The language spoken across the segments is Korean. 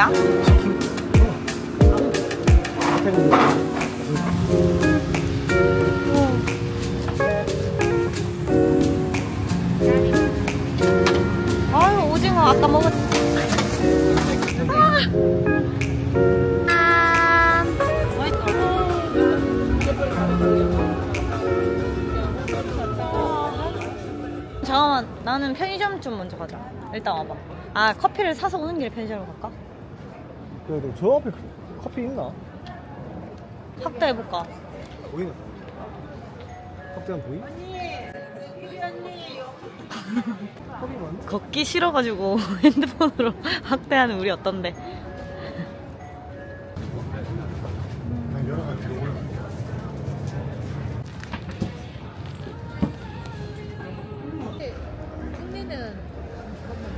뭐야? 아유, 오징어 아까 먹었. 아. 잠깐만, 나는 편의점 좀 먼저 가자. 일단 와봐. 아, 커피를 사서 오는 길에 편의점으로 갈까? 그래도 저 앞에 커피 있나? 확대해볼까? 보이나? 확대한 보이? 커피 많네? 걷기 싫어가지고 핸드폰으로 확대하는 우리 어떤데?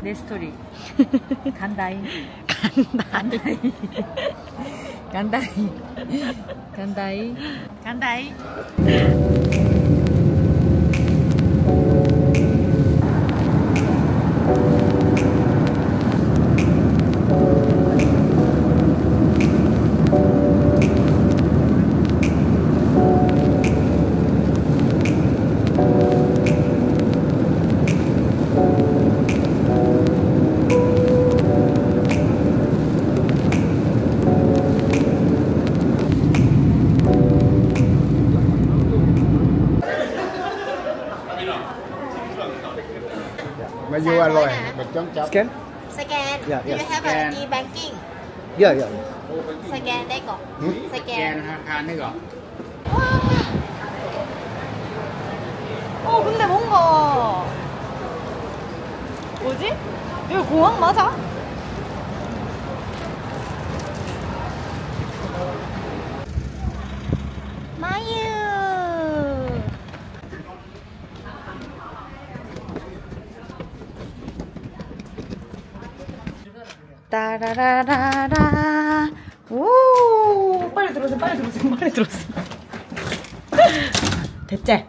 내 스토리 간다이 간다. 간다 mình chón chón 스캔? Scan. Yeah, Do yeah. you have Scan. an e-banking? 야, 야. Scan đây có. Scan. ken ha nó gọi 어, 근데 뭔가. 뭐지? 여기 공항 맞아? 마유. 따라라라라. 오, 빨리 들어오세요, 빨리 들어오세요, 빨리 들어오세요. 됐지?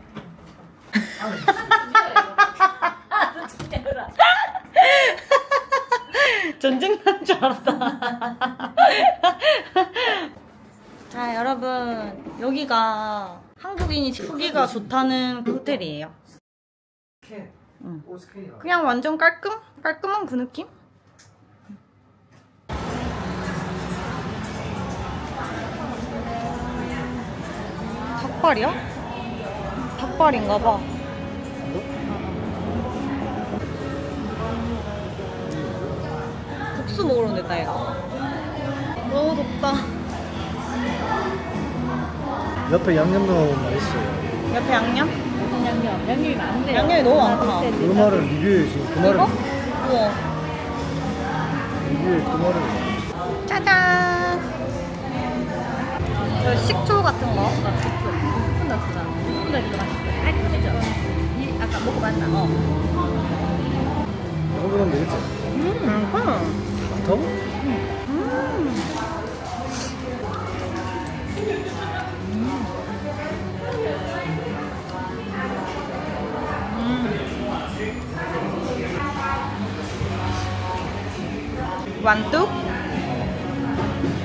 전쟁 난 줄 알았다. 자, 여러분. 여기가 한국인이 후기가 좋다는 그 호텔이에요. 응. 그냥 완전 깔끔? 깔끔한 그 느낌? 닭발이야? 닭발인가 봐. 국수 먹으러 온댔다 얘가. 너무 덥다. 옆에 양념도 맛있어요. 옆에 양념? 양념 양념이 많은데 양념이 너무 많다. 그 말을 리뷰해 지금 그 말을 이거? 우와. 리뷰해 그 말을 짜잔. 저 식초 같은 거. 스푼 넣었어 스푼 넣으니까 맛있어 깔끔해져 이 아까 먹어봤나 어 먹으면 되겠지? 음, 더? 완뚝?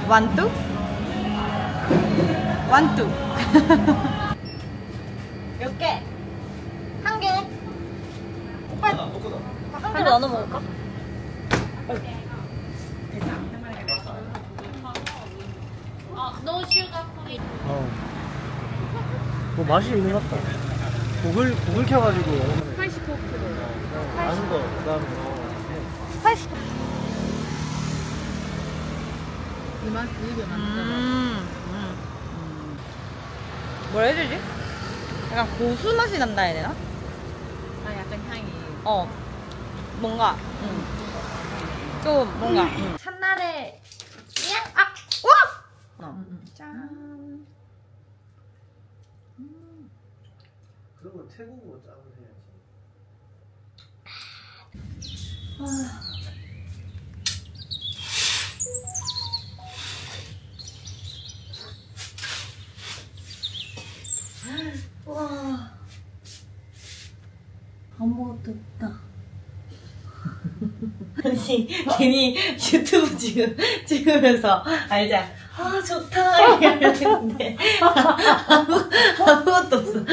완뚝? 완뚝. 몇 개? 한 개? 오빠, 한 개 나눠 먹을까? 어. 뭐 맛이 있는 것 같다. 고글 고글 켜가지고. 85kg. 아는 거 그 다음에. 어. 80. 이맛 이게 맛있잖아. 뭐라 해야 되지? 약간 고수 맛이 난다 해야 되나? 아 약간 향이 어. 뭔가, 음. 좀, 뭔가. 음. 첫날에, 그냥, 아! 우와! 어. 짠. 그러면 태국어 짜고 해야지. 아무것도 없다. 아니 괜히 유튜브 지금 찍으면서 알자 아 좋다. 이랬는데. 아무, 아무것도 없어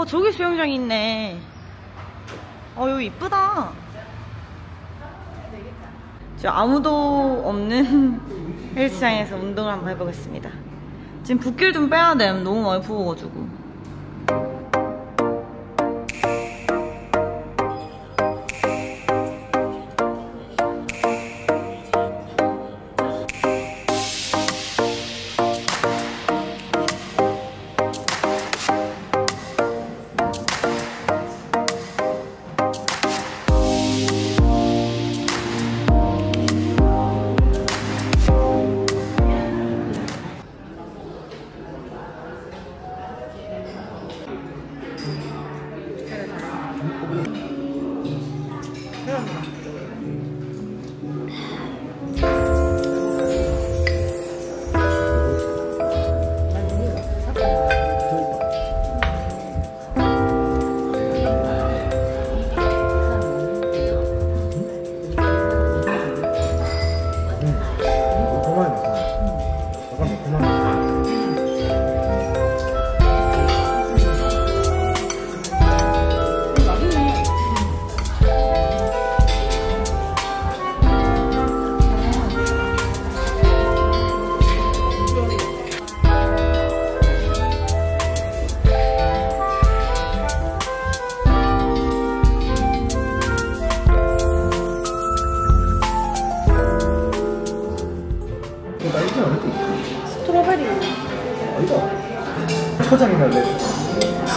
오 저기 수영장 있네. 어 여기 이쁘다. 저 아무도 없는 헬스장에서 운동을 한번 해보겠습니다. 지금 붓기를 좀 빼야 돼 너무 많이 부어가지고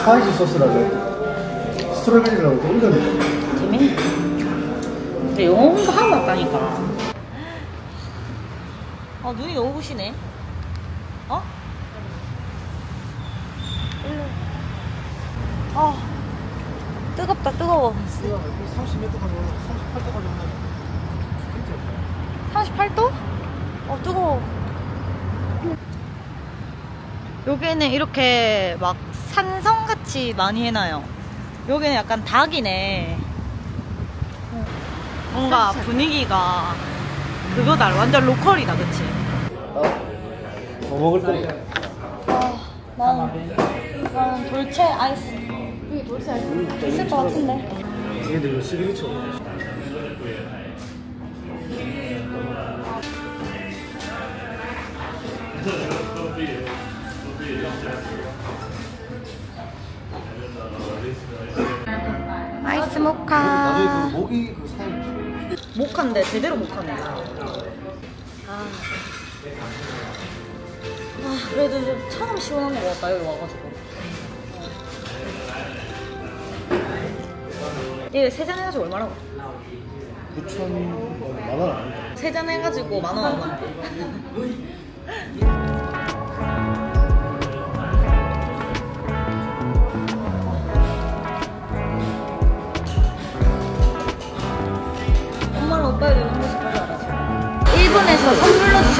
spicy sauce랄래 strawberry라고 또 올렸네 재밌네 근데 영어 공부하고 왔다니까. 아 눈이 너무 부시네. 어? 아 뜨겁다 뜨거워. 30몇 도까지 올라 38도까지 올라 38도? 어 뜨거워. 여기는 이렇게 막 산성같이 많이 해놔요. 여기는 약간 닭이네. 뭔가 분위기가 그거다 완전 local이다 그치? 뭐 먹을 건데? 나는 나는 dolce ice. 여기 dolce ice? 있을 것 같은데. 얘들 시그니처 아이스 모카 그 모기 그 사이 모카인데 제대로 모카네 아. 아 그래도 좀 처음 시원한 것 같다 여기 와가지고 이게 세잔 해가지고 얼마라고? 9천 만원 아닌가? 세잔 해가지고 만원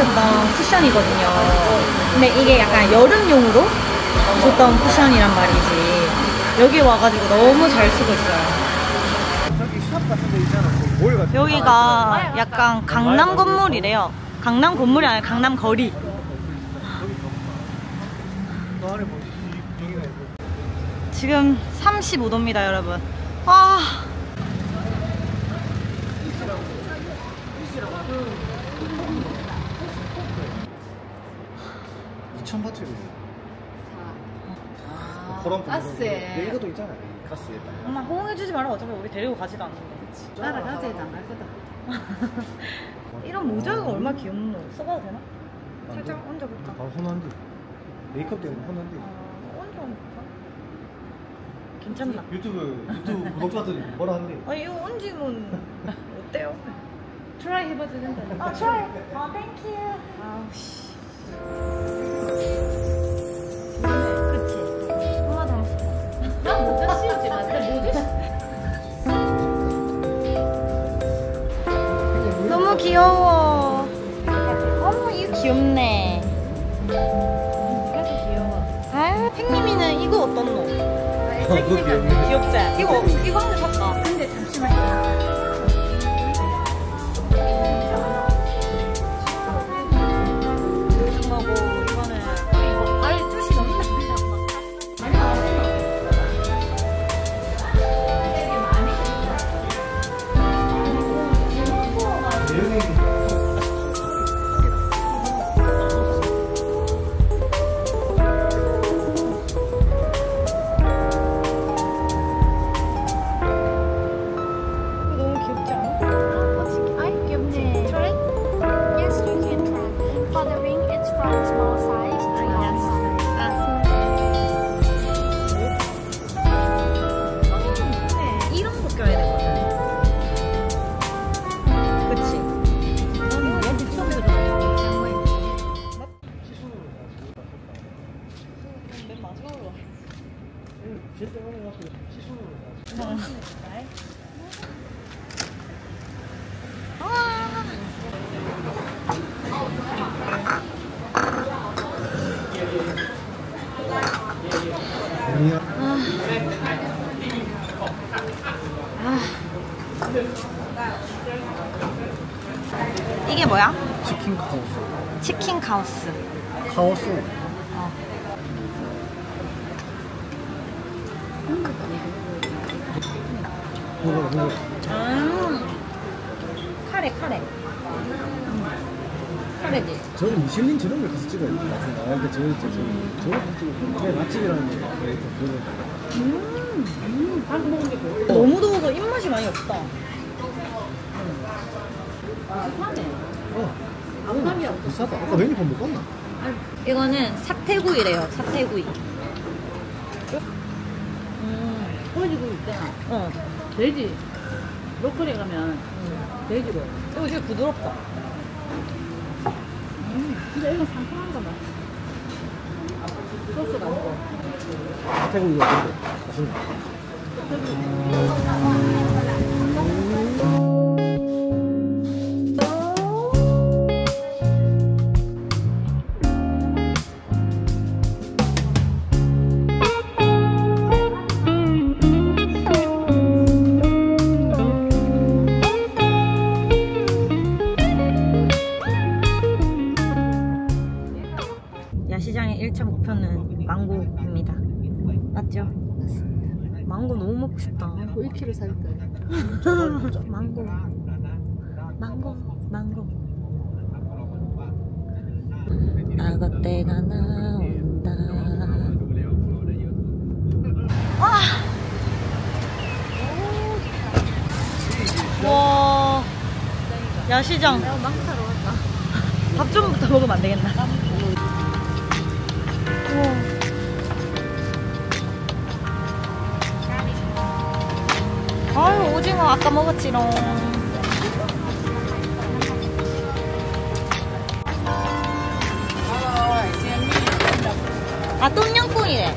선물로 주셨던 쿠션이거든요 근데 이게 약간 여름용으로 줬던 쿠션이란 말이지 여기 와가지고 너무 잘 쓰고 있어요 데. 여기가 약간 강남 건물이래요. 강남 건물이 아니라 강남 거리. 그뭐 지금 35도입니다, 여러분. 2천 바트를 그런 가스에. 이것도 있잖아 이 가스에 엄마 호응해주지 마라. 어차피 우리 데리고 가지도 않는데. 따라가지 안갈 거다. 이런 모자가 얼마나 귀엽노. 써봐도 되나? 살짝 얹어볼까? 아 혼난데 메이크업 때문에 혼난데 아, 얹어볼까? 괜찮나? 유튜브 유튜브 구독자들이 뭐라 하는데 아니, 이거 얹으면 어때요? try 해봐도 된다. 아, try. 아, thank you. 아우, 씨. 이게 뭐야? 치킨 카오스. 치킨 카우스. 카오스. 이거 이거 음. 카레, 카레. 카레지. 저는 미슐린 저런 걸 가서 찍어야 될것 같은데. 아, 근데 저, 저, 저, 저런 찍고, 제 맛집이라는 게, 그래, 그거는. 너무 더워서 입맛이 많이 없다. 어, 아부담이라고. 비싸다. 아까 메뉴판 못 봤나? 이거는 사태구이래요, 사태구이. 음, 꼬지고 있잖아. 어. 돼지. 로컬에 가면 돼지로. 이거 되게 부드럽다. 근데 이건 상큼한가 봐. 소스가 아니고. 태국 이거 어떤데? 맛있나? 야시장의 1차 목표는 망고입니다. 맞죠? 망고 너무 먹고 싶다. 1kg 살 거야. 망고. 망고, 망고. 악어 때가 나온다. 와! 와. 야시장. 밥 좀부터 먹으면 안 되겠나? 아유, 오징어 아까 먹었지롱. 아, 똠양꿍이래.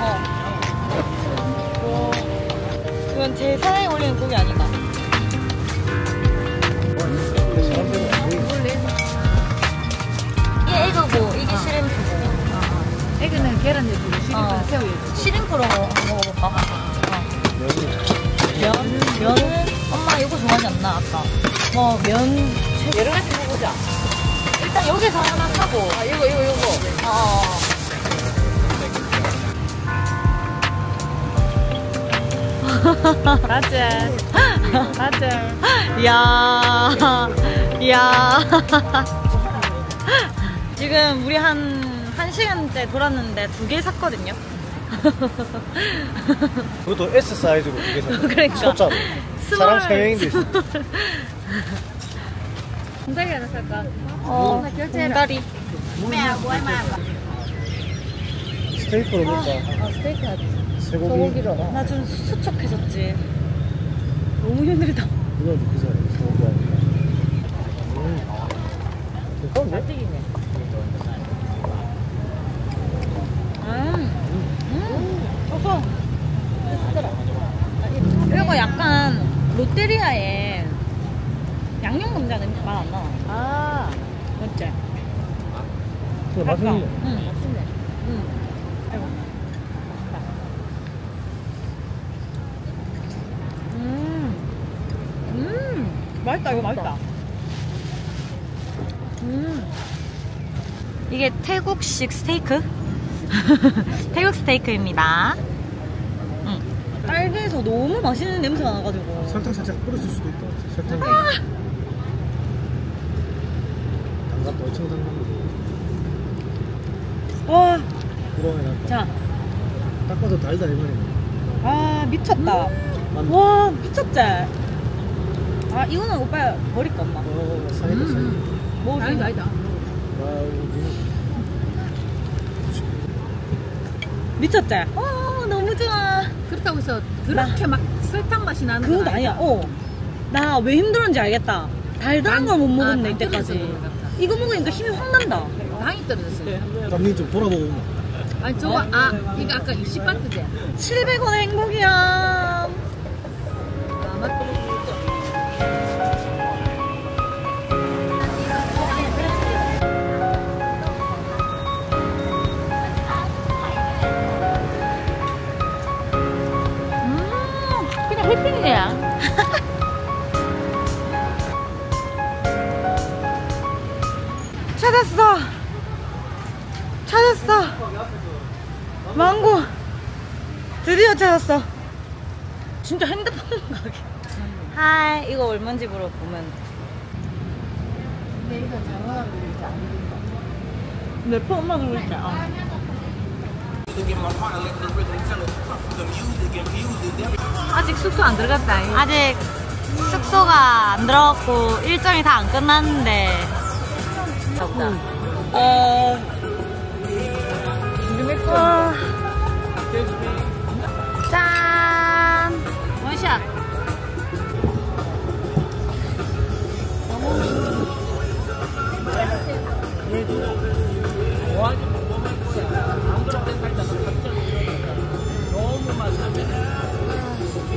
어. 이건 제 사랑에 올리는 고기 아닌가? 애기는 계란 예쁘고 시리즈는 어. 새우 예쁘고. 시림프로 먹어볼까? 어. 면, 면은 엄마 이거 좋아하지 않나 아까? 뭐 면 여러 가지 먹어보자. 일단 여기서 하나 사고. 아 이거 이거 이거. 어. 맞아. 맞아. 야, 야. 지금 우리 한, 한 시간째 돌았는데 두 개 샀거든요. 그것도 S 사이즈로 두개 샀어 그러니까. 소짜로. 사람 3명인데 공다리 하나 살까? 어. 공다리. 스테이크로 먹자 아, 아 스테이크 하지. 소고기 나좀 수척해졌지. 너무 힘들다. 이건 비싸요 소고기 아니야 음. 아, 맛있네. 음. 음. 이거 약간 롯데리아의 양념 감자 냄새 맛안 나. 아, 맞지? 그래, 맛있네. 응. 맛있네. 응. 아이고. 음. 음. 맛있다, 이거 맛있다. 음. 이게 태국식 스테이크? 태국 스테이크입니다. 응. 딸기에서 너무 맛있는 냄새가 나가지고. 설탕 살짝 뿌렸을 수도 있다. 설탕. 아! 담갔다 엄청 담갔는데. 와, 그러네, 나. 자. 딱 봐도 달다, 이 말이네. 아, 미쳤다. 맞나? 와, 미쳤지? 아, 이거는 오빠 버릴까, 엄마? 어, 상했다, 상했다. 뭐, 아니다, 아니다. 와, 이거 미쳤지? 어, 너무 좋아. 그렇다고 해서 그렇게 막 설탕 맛이 나는 건 그건 아니야. 어. 나 왜 힘들었는지 알겠다. 달달한 걸 못 먹었네, 아, 이때까지. 이거 먹으니까 힘이 확 난다. 당이 떨어졌어요. 감님 좀 돌아보고. 아니 저거 아 이거 아까 20바트제. 700원의 행복이야. 찾았어. 진짜 핸드폰 가게. 하이, 이거 얼마인지 물어보면. 몇번 엄마 들고 있자. 어. 아직 숙소 안 들어갔다. 아직 숙소가 안 들어갔고 일정이 다 안 끝났는데. 어. 와. 짠.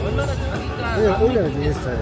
원샷. 그냥 올려야지, 인스타에.